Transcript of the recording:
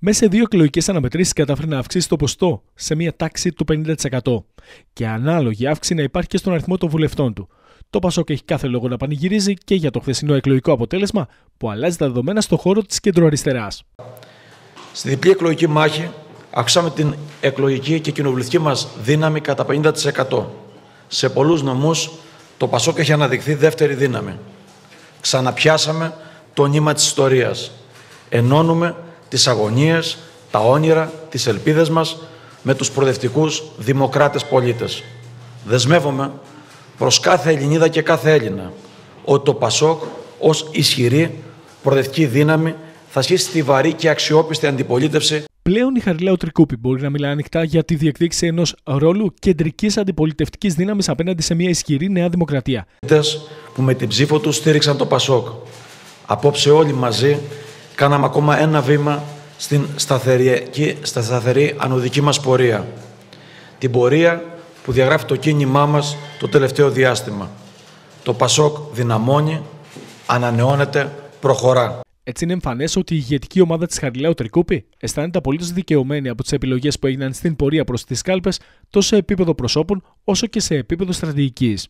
Μέσα σε δύο εκλογικές αναμετρήσεις κατάφερε να αυξήσει το ποστό σε μια τάξη του 50% και ανάλογη αύξηση να υπάρχει και στον αριθμό των βουλευτών του. Το Πασόκ έχει κάθε λόγο να πανηγυρίζει και για το χθεσινό εκλογικό αποτέλεσμα που αλλάζει τα δεδομένα στο χώρο της κεντροαριστεράς. Στη διπλή εκλογική μάχη αυξάμε την εκλογική και κοινοβουλευτική μας δύναμη κατά 50%. Σε πολλούς νομούς το Πασόκ έχει αναδειχθεί δεύτερη δύναμη. Ξαναπιάσαμε το νήμα της ιστορίας. Ενώνουμε τις αγωνίες, τα όνειρα, τις ελπίδες μας με τους προοδευτικούς δημοκράτες πολίτες. Δεσμεύομαι προς κάθε Ελληνίδα και κάθε Έλληνα ότι το ΠΑΣΟΚ ως ισχυρή προοδευτική δύναμη θα σχίσει τη βαρύ και αξιόπιστη αντιπολίτευση. Πλέον η Χαριλάου Τρικούπη μπορεί να μιλά ανοιχτά για τη διεκδίκηση ενός ρόλου κεντρικής αντιπολιτευτικής δύναμης απέναντι σε μια ισχυρή Νέα Δημοκρατία. που με την ψήφο τους στήριξαν το ΠΑΣΟΚ. Απόψε όλοι μαζί κάναμε ακόμα ένα βήμα στην σταθερή, στα σταθερή ανωδική μας πορεία. Την πορεία που διαγράφει το κίνημά μας το τελευταίο διάστημα. Το Πασόκ δυναμώνει, ανανεώνεται, προχωρά. Έτσι είναι εμφανές ότι η ηγετική ομάδα της Χαριλάου Τρικούπη αισθάνεται απολύτως δικαιωμένη από τις επιλογές που έγιναν στην πορεία προς τις κάλπες τόσο σε επίπεδο προσώπων όσο και σε επίπεδο στρατηγικής.